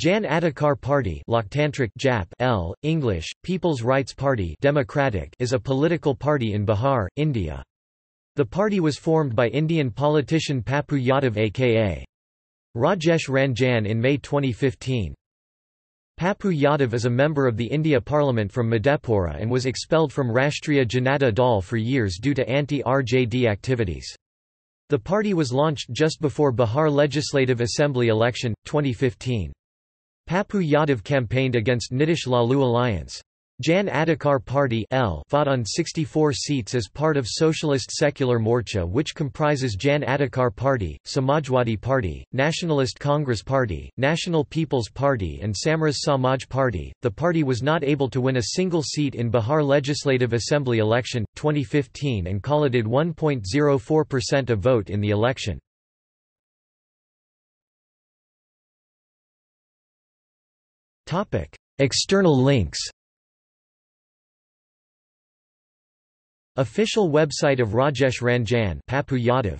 Jan Adhikar Party Jap L, English, People's Rights Party Democratic is a political party in Bihar, India. The party was formed by Indian politician Pappu Yadav aka Rajesh Ranjan in May 2015. Pappu Yadav is a member of the India Parliament from Madhepura and was expelled from Rashtriya Janata Dal for years due to anti-RJD activities. The party was launched just before Bihar Legislative Assembly election, 2015. Pappu Yadav campaigned against Nitish Lalu alliance. Jan Adhikar Party L fought on 64 seats as part of Socialist Secular Morcha which comprises Jan Adhikar Party, Samajwadi Party, Nationalist Congress Party, National People's Party and Samras Samaj Party. The party was not able to win a single seat in Bihar Legislative Assembly election, 2015 and collated 1.04% of vote in the election. External links Official website of Rajesh Ranjan Pappu Yadav